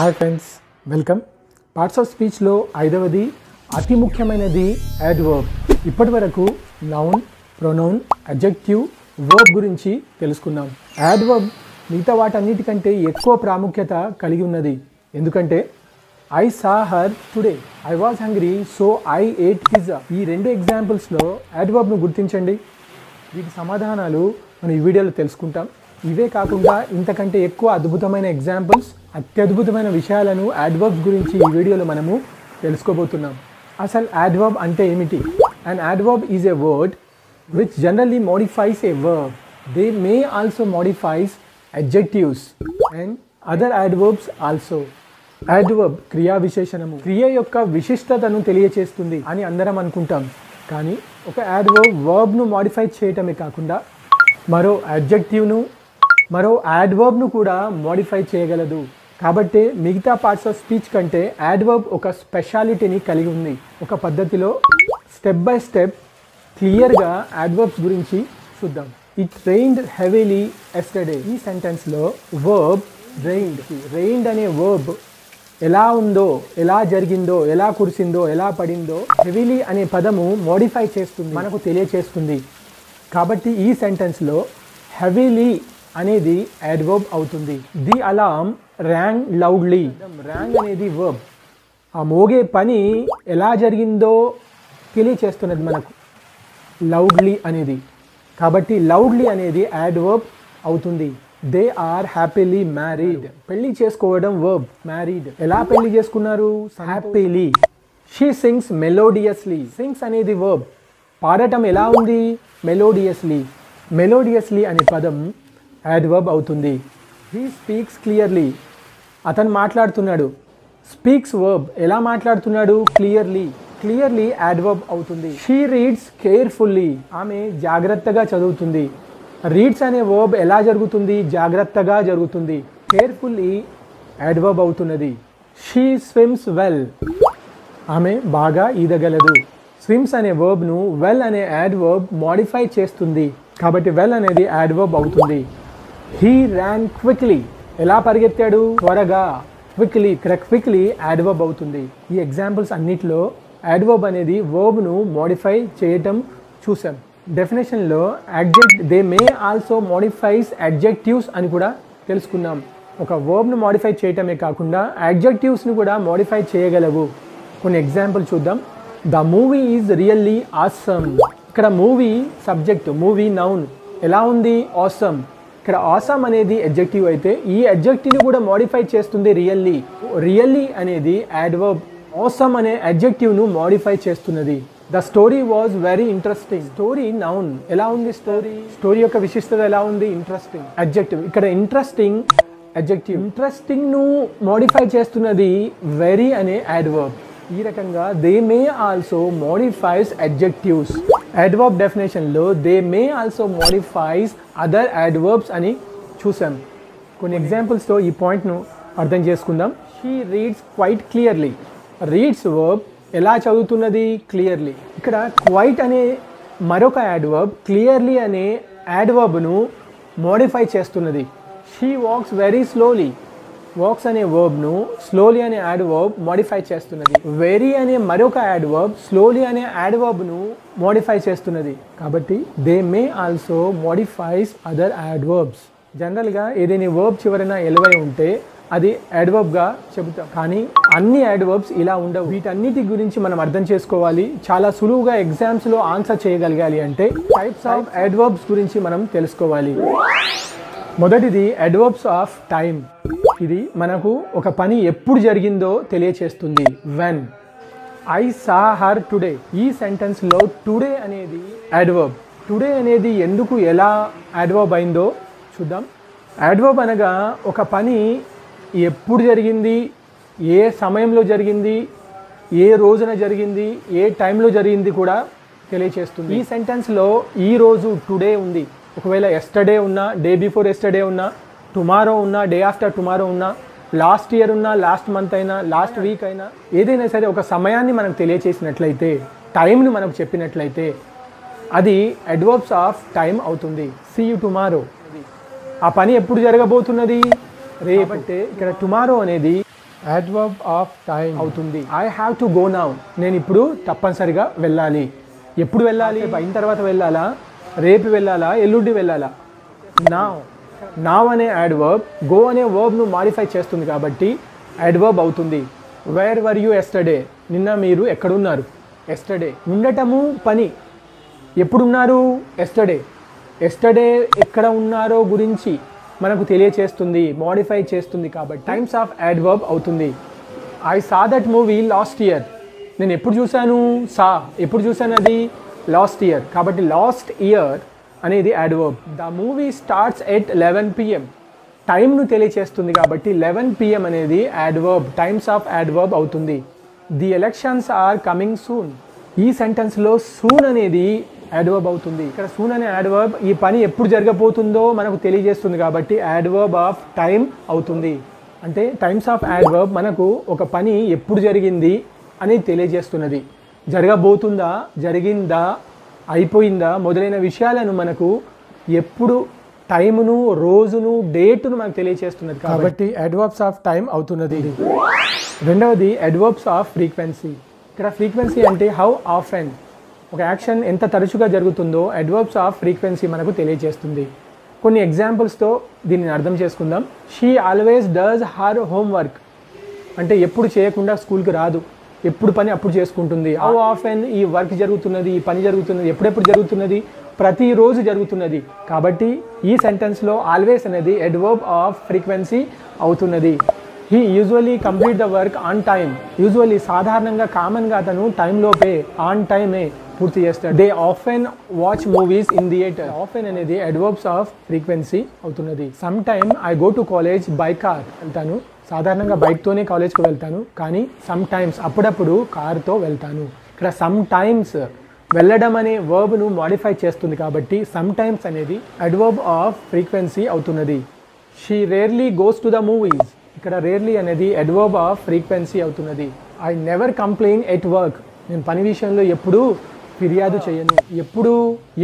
Hi friends welcome parts of స్పీచ్లో ఐదవది అతి ముఖ్యమైనది యాడ్వర్బ్ ఇప్పటి వరకు నౌన్ ప్రొనౌన్ అడ్జెక్టివ్ వర్బ్ గురించి తెలుసుకున్నాం. యాడ్వర్బ్ మిగతా వాటన్నిటికంటే ఎక్కువ ప్రాముఖ్యత కలిగి ఉన్నది. ఎందుకంటే I saw her today I was hungry so I ate pizza ఈ రెండు ఎగ్జాంపుల్స్లో యాడ్వర్బ్ను గుర్తించండి. వీటి సమాధానాలు మనం ఈ వీడియోలో తెలుసుకుంటాం. ఇవే కాకుండా ఇంతకంటే ఎక్కువ అద్భుతమైన ఎగ్జాంపుల్స్ అత్యద్భుతమైన విషయాలను యాడ్వర్బ్స్ గురించి ఈ వీడియోలో మనము తెలుసుకోబోతున్నాం. అసలు యాడ్వర్బ్ అంటే ఏమిటి? And adverb is a word which generally modifies a verb they may also modifies adjectives and other adverbs also adverb క్రియా విశేషణము. క్రియ యొక్క విశిష్టతను తెలియచేస్తుంది అని అందరం అనుకుంటాం. కానీ ఒక యాడ్వర్బ్ వర్బ్ను మాడిఫై చేయటమే కాకుండా మరో అడ్జెక్టివ్ను మరో యాడ్వర్బ్ను కూడా మాడిఫై చేయగలదు. కాబట్టి మిగతా పార్ట్స్ ఆఫ్ స్పీచ్ కంటే యాడ్వర్బ్ ఒక స్పెషాలిటీని కలిగి ఉంది. ఒక పద్ధతిలో స్టెప్ బై స్టెప్ క్లియర్గా యాడ్వర్బ్స్ గురించి చూద్దాం. ఇట్ రెయిన్డ్ హెవీలీ ఎస్టర్డే ఈ సెంటెన్స్లో వర్బ్ రెయిన్డ్ రెయిన్డ్ అనే వర్బ్ ఎలా ఉందో ఎలా జరిగిందో ఎలా కురిసిందో ఎలా పడిందో హెవీలీ అనే పదము మోడిఫై చేస్తుంది మనకు తెలియచేస్తుంది. కాబట్టి ఈ సెంటెన్స్లో హెవీలీ అనేది యాడ్వర్బ్ అవుతుంది. The alarm rang loudly rang అనేది వర్బ్ ఆ మోగే పని ఎలా జరిగిందో తెలియచేస్తున్నది మనకు. లౌడ్లీ అనేది. కాబట్టి లౌడ్లీ అనేది యాడ్వర్బ్ అవుతుంది. దే ఆర్ హ్యాపీలీ మ్యారీడ్ పెళ్ళి చేసుకోవడం వర్బ్ మ్యారీడ్ ఎలా పెళ్ళి చేసుకున్నారు? Happily she sings melodiously sings అనేది వర్బ్ పాడటం ఎలా ఉంది? మెలోడియస్లీ మెలోడియస్లీ అనే పదం యాడ్వర్బ్ అవుతుంది. హీ స్పీక్స్ క్లియర్లీ అతను మాట్లాడుతున్నాడు. స్పీక్స్ వర్బ్ ఎలా మాట్లాడుతున్నాడు? క్లియర్లీ క్లియర్లీ యాడ్వర్బ్ అవుతుంది. షీ రీడ్స్ కేర్ఫుల్లీ ఆమె జాగ్రత్తగా చదువుతుంది. రీడ్స్ అనే వర్బ్ ఎలా జరుగుతుంది? జాగ్రత్తగా జరుగుతుంది. కేర్ఫుల్లీ యాడ్వర్బ్ అవుతున్నది. షీ స్విమ్స్ వెల్ ఆమె బాగా ఈదగలదు. స్విమ్స్ అనే వర్బ్ను వెల్ అనే యాడ్వర్బ్ మాడిఫై చేస్తుంది. కాబట్టి వెల్ అనేది యాడ్వర్బ్ అవుతుంది. హీ ర్యాన్ క్విక్లీ ఎలా పరిగెత్తాడు? త్వరగా. క్విక్లీ ఇక్కడ క్విక్లీ యాడ్వర్బ్ అవుతుంది. ఈ ఎగ్జాంపుల్స్ అన్నిటిలో యాడ్వర్బ్ అనేది వర్బ్ను మోడిఫై చేయటం చూసాం డెఫినేషన్లో అడ్జెక్ట్ they may also modifies adjectives అని కూడా తెలుసుకున్నాం. ఒక వర్బ్ను మోడిఫై చేయటమే కాకుండా అడ్జెక్టివ్స్ని కూడా మోడిఫై చేయగలవు. కొన్ని ఎగ్జాంపుల్ చూద్దాం. The movie is really awesome ఇక్కడ మూవీ సబ్జెక్ట్ మూవీ నౌన్ ఎలా ఉంది? ఆసమ్ ఇక్కడ ఆసామ్ అనేది అడ్జెక్టివ్ అయితే ఈ అడ్జెక్టివ్ని కూడా మోడిఫై చేస్తుంది రియల్లీ రియల్లీ అనేది యాడ్వర్బ్ ఆసమ్ అనే అడ్జెక్టివ్ను మోడిఫై చేస్తున్నది. The story was very interesting story noun ఎలా ఉంది స్టోరీ స్టోరీ యొక్క విశిష్టత ఎలా ఉంది? ఇంట్రెస్టింగ్ అడ్జెక్టివ్ ఇక్కడ ఇంట్రెస్టింగ్ అడ్జెక్టివ్ ఇంట్రెస్టింగ్ను మోడిఫై చేస్తున్నది వెరీ అనే యాడ్వర్బ్ ఈ రకంగా they may also modifies adjectives adverb డెఫినేషన్లో they may also modifies other adverbs అని చూసాం కొన్ని ఎగ్జాంపుల్స్తో ఈ పాయింట్ను అర్థం చేసుకుందాం. She reads quite clearly reads verb ఎలా చదువుతున్నది? క్లియర్లీ ఇక్కడ క్వైట్ అనే మరొక యాడ్వర్బ్ క్లియర్లీ అనే యాడ్వర్బ్ను మోడిఫై చేస్తున్నది. She walks very slowly walks అనే వర్బ్ను స్లోలీ అనే యాడ్వర్బ్ మోడిఫై చేస్తున్నది. వెరీ అనే మరొక యాడ్వర్బ్ స్లోలీ అనే యాడ్వర్బ్ను మోడిఫై చేస్తున్నది. కాబట్టి they may also modifies other adverbs జనరల్గా ఏదైనా వర్బ్ చివరన ఎలవై ఉంటే అది యాడ్వర్బ్గా చెబుతాం. కానీ అన్ని యాడ్వర్బ్స్ ఇలా ఉండవు. వీటన్నిటి గురించి మనం అర్థం చేసుకోవాలి. చాలా సులువుగా ఎగ్జామ్స్లో ఆన్సర్ చేయగలగాలి అంటే టైప్స్ ఆఫ్ యాడ్వర్బ్స్ గురించి మనం తెలుసుకోవాలి. మొదటిది అడ్వర్బ్స్ ఆఫ్ టైం ఇది మనకు ఒక పని ఎప్పుడు జరిగిందో తెలియచేస్తుంది. When I saw her today ఈ సెంటెన్స్లో టుడే అనేది అడ్వర్బ్ టుడే అనేది ఎందుకు ఎలా అడ్వర్బ్ అయిందో చూద్దాం. అడ్వర్బ్ అనగా ఒక పని ఎప్పుడు జరిగింది ఏ సమయంలో జరిగింది ఏ రోజున జరిగింది ఏ టైంలో జరిగింది కూడా తెలియచేస్తుంది. ఈ సెంటెన్స్లో ఈ రోజు టుడే ఉంది. ఒకవేళ ఎస్టర్డే ఉన్నా డే బిఫోర్ ఎస్టర్డే ఉన్నా టుమారో ఉన్నా డే ఆఫ్టర్ టుమారో ఉన్నా లాస్ట్ ఇయర్ ఉన్నా లాస్ట్ మంత్ అయినా లాస్ట్ వీక్ అయినా ఏదైనా సరే ఒక సమయాన్ని మనకు తెలియచేసినట్లయితే టైంని మనకు చెప్పినట్లయితే అది అడ్వర్బ్స్ ఆఫ్ టైం అవుతుంది. సీ యూ టుమారో ఆ పని ఎప్పుడు జరగబోతున్నది? రేపట్టే ఇక్కడ టుమారో అనేది అడ్వర్బ్ ఆఫ్ టైం అవుతుంది. I have to go now నేను ఇప్పుడు తప్పనిసరిగా వెళ్ళాలి. ఎప్పుడు వెళ్ళాలి? అయిన తర్వాత వెళ్ళాలా? రేపు వెళ్ళాలా? ఎల్లుండి వెళ్ళాలా? నా నావ్ అనే యాడ్వర్బ్ గో అనే వర్బ్ను మాడిఫై చేస్తుంది కాబట్టి యాడ్వర్బ్ అవుతుంది. వేర్ వర్ యూ ఎస్టర్డే నిన్న మీరు ఎక్కడున్నారు? ఎస్టర్డే ఉండటము పని. ఎప్పుడున్నారు? ఎస్టర్డే ఎస్టర్డే ఎక్కడ ఉన్నారో గురించి మనకు తెలియచేస్తుంది మోడిఫై చేస్తుంది కాబట్టి టైమ్స్ ఆఫ్ యాడ్వర్బ్ అవుతుంది. I saw that movie last year నేను ఎప్పుడు చూశాను? సా ఎప్పుడు చూశాను అది? లాస్ట్ ఇయర్ కాబట్టి లాస్ట్ ఇయర్ అనేది adverb the movie starts at eleven PM టైంను తెలియచేస్తుంది కాబట్టి లెవెన్ పిఎం అనేది యాడ్వర్బ్ టైమ్స్ ఆఫ్ యాడ్వర్బ్ అవుతుంది. The elections are coming soon ఈ సెంటెన్స్లో సూన్ అనేది యాడ్వర్బ్ అవుతుంది. ఇక్కడ సూన్ అనే యాడ్వర్బ్ ఈ పని ఎప్పుడు జరగబోతుందో మనకు తెలియజేస్తుంది కాబట్టి యాడ్వర్బ్ ఆఫ్ టైం అవుతుంది. అంటే టైమ్స్ ఆఫ్ యాడ్వర్బ్ మనకు ఒక పని ఎప్పుడు జరిగింది అనేది తెలియజేస్తున్నది. జరగబోతుందా? జరిగిందా? అయిపోయిందా? మొదలైన విషయాలను మనకు ఎప్పుడు టైమును రోజును డేటును మనకు తెలియజేస్తున్నది కాబట్టి. అడ్వర్బ్స్ ఆఫ్ టైం అవుతున్నది. ఇది రెండవది అడ్వర్బ్స్ ఆఫ్ ఫ్రీక్వెన్సీ. ఇక్కడ ఫ్రీక్వెన్సీ అంటే హౌ ఆఫెన్ ఒక యాక్షన్ ఎంత తరచుగా జరుగుతుందో అడ్వర్బ్స్ ఆఫ్ ఫ్రీక్వెన్సీ మనకు తెలియజేస్తుంది కొన్ని ఎగ్జాంపుల్స్తో దీన్ని అర్థం చేసుకుందాం. She always does her homework అంటే ఎప్పుడు చేయకుండా స్కూల్కి రాదు. ఎప్పుడు పని అప్పుడు చేసుకుంటుంది. హౌ ఆఫెన్ ఈ వర్క్ జరుగుతున్నది ఈ పని జరుగుతున్నది ఎప్పుడెప్పుడు జరుగుతున్నది? ప్రతిరోజు జరుగుతున్నది. కాబట్టి ఈ సెంటెన్స్లో ఆల్వేస్ అనేది ఎడ్వర్బ్ ఆఫ్ ఫ్రీక్వెన్సీ అవుతున్నది. He usually complete the work on time usually సాధారణంగా కామన్గా అతను టైంలోపే ఆన్ టైమే పూర్తి చేస్తాడు. They often watch movies in theatre often అనేది అడ్వర్బ్స్ ఆఫ్ ఫ్రీక్వెన్సీ అవుతున్నది. Some time I go to college by car వెళ్తాను. సాధారణంగా బైక్తోనే కాలేజ్కి వెళ్తాను. కానీ సమ్ టైమ్స్ అప్పుడప్పుడు కార్తో వెళ్తాను. ఇక్కడ సమ్ టైమ్స్ వెళ్ళడం అనే వర్బ్ను మాడిఫై చేస్తుంది కాబట్టి సమ్ టైమ్స్ అనేది అడ్వర్బ్ ఆఫ్ ఫ్రీక్వెన్సీ అవుతున్నది. She rarely goes to the movies ఇక్కడ రేర్లీ అనేది అడ్వర్బ్ ఆఫ్ ఫ్రీక్వెన్సీ అవుతున్నది. I never complain at work నేను పని విషయంలో ఎప్పుడూ ఫిర్యాదు చేయను. ఎప్పుడు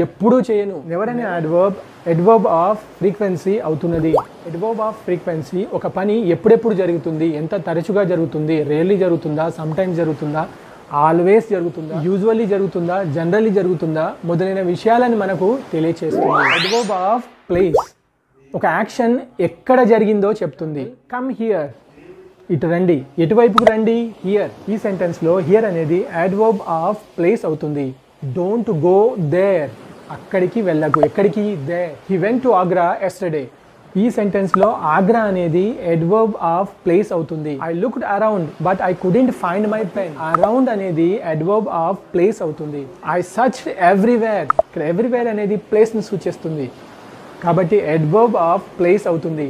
ఎప్పుడు చేయను. నెవర్ అనే అడ్వర్బ్ అడ్వర్బ్ ఆఫ్ ఫ్రీక్వెన్సీ అవుతున్నది. అడ్వర్బ్ ఆఫ్ ఫ్రీక్వెన్సీ ఒక పని ఎప్పుడెప్పుడు జరుగుతుంది? ఎంత తరచుగా జరుగుతుంది? రేర్లీ జరుగుతుందా? సమ్ టైమ్స్ జరుగుతుందా? ఆల్వేస్ జరుగుతుందా? యూజువల్లీ జరుగుతుందా? జనరల్లీ జరుగుతుందా? మొదలైన విషయాలను మనకు తెలియచేస్తుంది. అడ్వర్బ్ ఆఫ్ ప్లేస్ ఒక యాక్షన్ ఎక్కడ జరిగిందో చెప్తుంది. కమ్ హియర్ ఇటు రండి. ఎటువైపుకు రండి? హియర్ ఈ సెంటెన్స్లో హియర్ అనేది అడ్వర్బ్ ఆఫ్ ప్లేస్ అవుతుంది. డోంట్ గో దేర్ అక్కడికి వెళ్ళకు. ఎక్కడికి? They he went to Agra yesterday ఈ సెంటెన్స్లో ఆగ్రా అనేది అడ్వర్బ్ ఆఫ్ ప్లేస్ అవుతుంది. I looked around but I couldn't find my pen around అనేది అడ్వర్బ్ ఆఫ్ ప్లేస్ అవుతుంది. ఐ సర్చ్ ఎవ్రీవేర్ ఇక్కడ ఎవ్రీవేర్ అనేది ప్లేస్ని సూచిస్తుంది. కాబట్టి ఎడ్వర్బ్ ఆఫ్ ప్లేస్ అవుతుంది.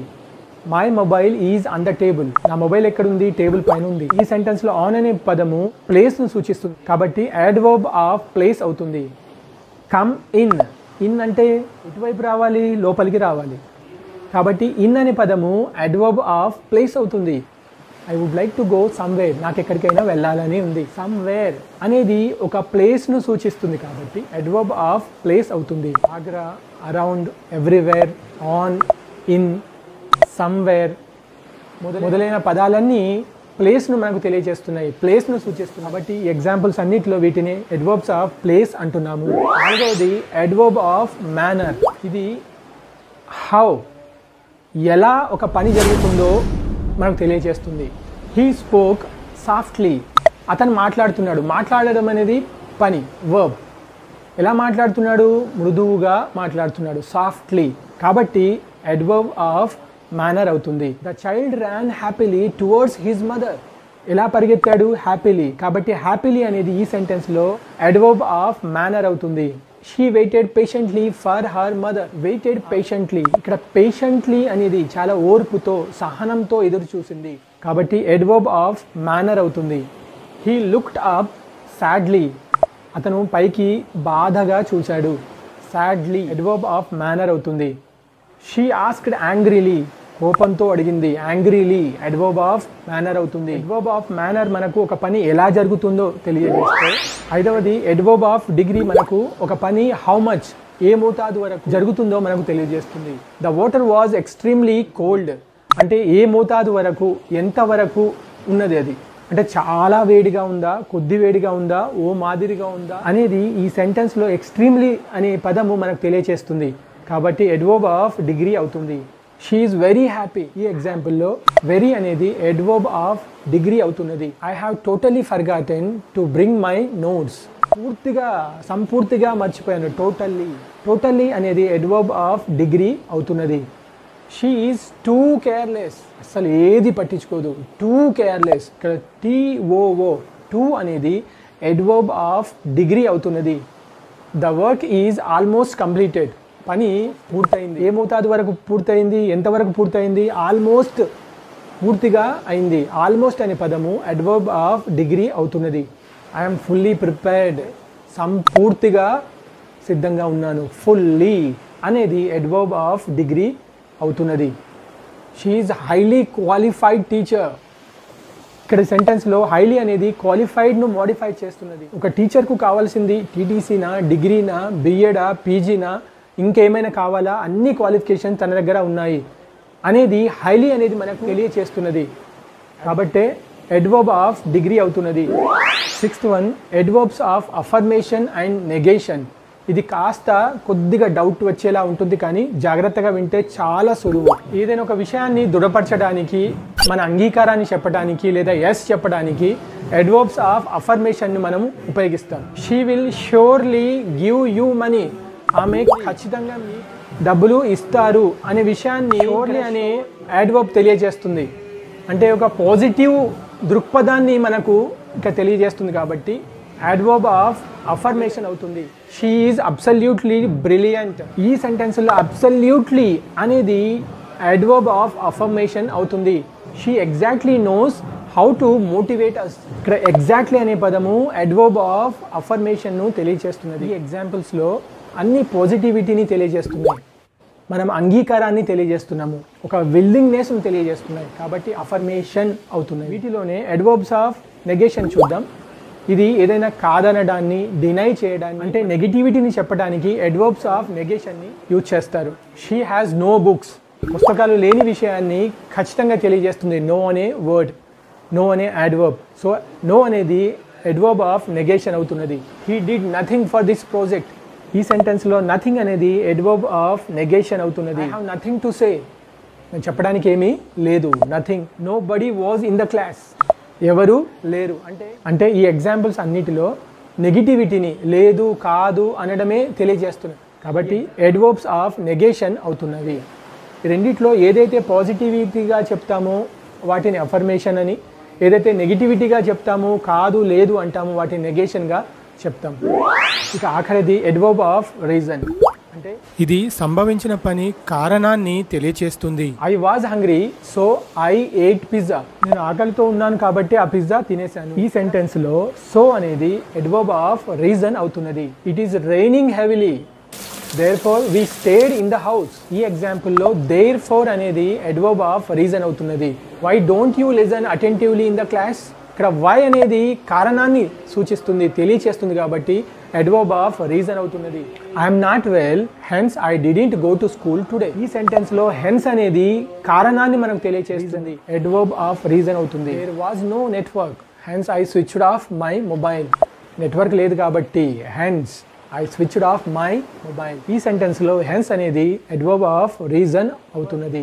My mobile is on the table నా మొబైల్ ఎక్కడ ఉంది టేబుల్ పైన ఉంది ఈ సెంటెన్స్లో ఆన్ అనే పదము ప్లేస్ను సూచిస్తుంది. కాబట్టి ఎడ్వర్బ్ ఆఫ్ ప్లేస్ అవుతుంది. కమ్ ఇన్ ఇన్ అంటే ఇటువైపు రావాలి? లోపలికి రావాలి. కాబట్టి ఇన్ అనే పదము అడ్వర్బ్ ఆఫ్ ప్లేస్ అవుతుంది. I would like to go somewhere నాకు ఎక్కడికైనా వెళ్ళాలని ఉంది. సమ్వేర్ అనేది ఒక ప్లేస్ను సూచిస్తుంది కాబట్టి అడ్వర్బ్ ఆఫ్ ప్లేస్ అవుతుంది. Agra. Around everywhere on in somewhere మొదలైన పదాలన్నీ ప్లేస్ను మనకు తెలియజేస్తున్నాయి. ప్లేస్ను సూచిస్తుంది. కాబట్టి ఎగ్జాంపుల్స్ అన్నిటిలో వీటిని అడ్వర్బ్స్ ఆఫ్ ప్లేస్ అంటున్నాము. నాలుగవది అడ్వర్బ్ ఆఫ్ మేనర్ ఇది హౌ ఎలా ఒక పని జరుగుతుందో మనకు తెలియజేస్తుంది. హీ స్పోక్ సాఫ్ట్లీ అతను మాట్లాడుతున్నాడు. మాట్లాడడం అనేది పని వర్బ్ ఎలా మాట్లాడుతున్నాడు? మృదువుగా మాట్లాడుతున్నాడు. సాఫ్ట్లీ కాబట్టి అడ్వర్బ్ ఆఫ్ మేనర్ అవుతుంది. The child ran happily towards his mother ఎలా పరిగెత్తాడు? హ్యాపీలీ కాబట్టి హ్యాపీలీ అనేది ఈ సెంటెన్స్లో అడ్వర్బ్ ఆఫ్ మేనర్ అవుతుంది. She waited patiently for her mother waited patiently ఇక్కడ పేషెంట్లీ అనేది చాలా ఓర్పుతో సహనంతో ఎదురు చూసింది. కాబట్టి ఎడ్వర్బ్ ఆఫ్ మేనర్ అవుతుంది. హీ లుక్డ్ అప్ సాడ్లీ అతను పైకి బాధగా చూశాడు. సాడ్లీ ఎడ్వర్బ్ ఆఫ్ మేనర్ అవుతుంది. షీ ఆస్క్డ్ యాంగ్రీలీ కోపంతో అడిగింది. యాంగ్రీలీ ఎడ్వర్బ్ ఆఫ్ మేనర్ అవుతుంది. ఎడ్వర్బ్ ఆఫ్ మేనర్ మనకు ఒక పని ఎలా జరుగుతుందో తెలియజేస్తే ఐదవది ఎడ్వర్బ్ ఆఫ్ డిగ్రీ మనకు ఒక పని హౌ మచ్ ఏ మోతాదు వరకు జరుగుతుందో మనకు తెలియజేస్తుంది. The water was extremely cold అంటే ఏ మోతాదు వరకు ఎంత వరకు ఉన్నది అది? అంటే చాలా వేడిగా ఉందా కొద్ది వేడిగా ఉందా ఓ మాదిరిగా ఉందా అనేది ఈ సెంటెన్స్లో ఎక్స్ట్రీమ్లీ అనే పదము మనకు తెలియచేస్తుంది. కాబట్టి ఎడ్వోబ్ ఆఫ్ డిగ్రీ అవుతుంది. షీఈ్ వెరీ హ్యాపీ ఈ ఎగ్జాంపుల్లో వెరీ అనేది ఎడ్వోబ్ ఆఫ్ డిగ్రీ అవుతున్నది. I have totally forgotten to bring my notes పూర్తిగా సంపూర్తిగా మర్చిపోయాను. టోటల్లీ టోటల్లీ అనేది ఎడ్వోబ్ ఆఫ్ డిగ్రీ అవుతున్నది. షీ ఈజ్ టూ కేర్లెస్ అసలు ఏది పట్టించుకోదు. టూ కేర్లెస్ ఇక్కడ టీఓఓ టూ అనేది ఎడ్వర్బ్ ఆఫ్ డిగ్రీ అవుతున్నది. The work is almost completed పని పూర్తయింది. ఏ మోతాదు వరకు పూర్తయింది? ఎంతవరకు పూర్తయింది? ఆల్మోస్ట్ పూర్తిగా అయింది. ఆల్మోస్ట్ అనే పదము అడ్వర్బ్ ఆఫ్ డిగ్రీ అవుతున్నది. ఐఎమ్ ఫుల్లీ ప్రిపేర్డ్ సంపూర్తిగా సిద్ధంగా ఉన్నాను. ఫుల్లీ అనేది అడ్వర్బ్ ఆఫ్ డిగ్రీ అవుతున్నది. షీఈ్ హైలీ క్వాలిఫైడ్ టీచర్ ఇక్కడ సెంటెన్స్లో హైలీ అనేది క్వాలిఫైడ్ను మోడిఫై చేస్తున్నది. ఒక టీచర్కు కావాల్సింది టీటీసీనా డిగ్రీనా బిఎడా పీజీనా ఇంకేమైనా కావాలా? అన్ని క్వాలిఫికేషన్ తన దగ్గర ఉన్నాయి. అనేది హైలీ అనేది మనకు తెలియచేస్తున్నది. కాబట్టే ఎడ్వర్బ్ ఆఫ్ డిగ్రీ అవుతున్నది. Sixth one adverbs of affirmation and negation ఇది కాస్త కొద్దిగా డౌట్ వచ్చేలా ఉంటుంది కానీ జాగ్రత్తగా వింటే చాలా సులువు. ఏదైనా ఒక విషయాన్ని దృఢపరచడానికి మన అంగీకారాన్ని చెప్పడానికి లేదా ఎస్ చెప్పడానికి ఎడ్వర్బ్స్ ఆఫ్ అఫర్మేషన్ని మనం ఉపయోగిస్తాం. She will surely give you money ఆమె ఖచ్చితంగా డబ్బులు ఇస్తారు అనే విషయాన్ని షోర్లీ అనే యాడ్వర్బ్ తెలియజేస్తుంది. అంటే ఒక పాజిటివ్ దృక్పథాన్ని మనకు ఇంకా తెలియజేస్తుంది కాబట్టి యాడ్వర్బ్ ఆఫ్ అఫర్మేషన్ అవుతుంది. షీ ఈజ్ అబ్సల్యూట్లీ బ్రిలియంట్ ఈ సెంటెన్స్లో అబ్సల్యూట్లీ అనేది యాడ్వర్బ్ ఆఫ్ అఫర్మేషన్ అవుతుంది. She exactly knows how to motivate us ఇక్కడ ఎగ్జాక్ట్లీ అనే పదము అడ్వర్బ్ ఆఫ్ అఫర్మేషన్ను తెలియజేస్తున్నది. ఈ ఎగ్జాంపుల్స్లో అన్ని పాజిటివిటీని తెలియజేస్తున్నాయి. మనం అంగీకారాన్ని తెలియజేస్తున్నాము. ఒక విల్లింగ్నెస్ను తెలియజేస్తున్నాయి. కాబట్టి అఫర్మేషన్ అవుతున్నాయి. వీటిలోనే అడ్వర్బ్స్ ఆఫ్ నెగేషన్ చూద్దాం. ఇది ఏదైనా కాదనడాన్ని డినై చేయడాన్ని అంటే నెగిటివిటీని చెప్పడానికి అడ్వర్బ్స్ ఆఫ్ నెగేషన్ని యూజ్ చేస్తారు. షీ హ్యాస్ నో బుక్స్ పుస్తకాలు లేని విషయాన్ని ఖచ్చితంగా తెలియజేస్తుంది. నో అనే వర్డ్ నో అనే అడ్వర్బ్ సో నో అనేది అడ్వర్బ్ ఆఫ్ నెగేషన్ అవుతున్నది. He did nothing for this project ఈ సెంటెన్స్లో నథింగ్ అనేది ఎడ్వర్బ్ ఆఫ్ నెగేషన్ అవుతున్నది. I have nothing to say నేను చెప్పడానికి ఏమీ లేదు. Nothing nobody was in the class ఎవరు? లేరు. అంటే అంటే ఈ ఎగ్జాంపుల్స్ అన్నిటిలో నెగిటివిటీని లేదు కాదు అనడమే తెలియజేస్తున్నాయి. కాబట్టి ఎడ్వర్బ్స్ ఆఫ్ నెగేషన్ అవుతున్నవి. రెండిట్లో ఏదైతే పాజిటివిటీగా చెప్తామో వాటిని అఫర్మేషన్ అని ఏదైతే నెగిటివిటీగా చెప్తామో కాదు లేదు అంటామో వాటిని నెగేషన్గా చెప్తాం. ఇక ఆఖరిది ఎడ్వర్బ్ ఆఫ్ రీజన్ అంటే ఇది సంభవించిన పని కారణాన్ని తెలియచేస్తుంది. I was hungry so I ate pizza నేను ఆకలితో ఉన్నాను కాబట్టి ఆ పిజ్జా తినేశాను. ఈ సెంటెన్స్లో సో అనేది ఎడ్వర్బ్ ఆఫ్ రీజన్ అవుతున్నది. It is raining heavily therefore we stayed in the house ఈ ఎగ్జాంపుల్లో దేర్ ఫోర్ అనేది ఎడ్వర్బ్ ఆఫ్ రీజన్ అవుతున్నది. Why don't you listen attentively in the class ఇక్కడ వై అనేది కారణాన్ని సూచిస్తుంది తెలియచేస్తుంది కాబట్టి ఎడ్వర్బ్ ఆఫ్ రీజన్ అవుతున్నది. I'm not well hence I didn't go to school today ఈ సెంటెన్స్లో హెన్స్ అనేది కారణాన్ని మనకు తెలియచేస్తుంది. అడ్వర్బ్ ఆఫ్ రీజన్ అవుతుంది. There was no network hence I switched off my mobile network లేదు కాబట్టి hence I switched off my mobile ఈ సెంటెన్స్లో హెన్స్ అనేది అడ్వర్బ్ ఆఫ్ రీజన్ అవుతున్నది.